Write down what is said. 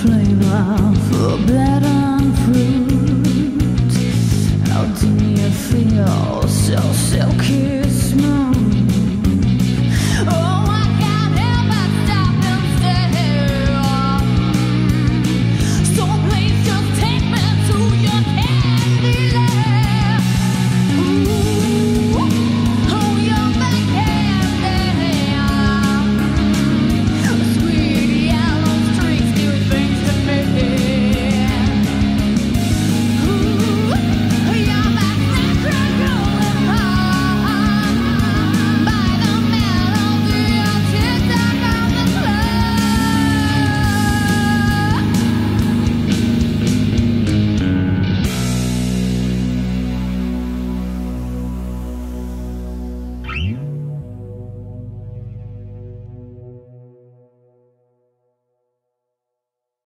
flavor fruit How do you feel so silky?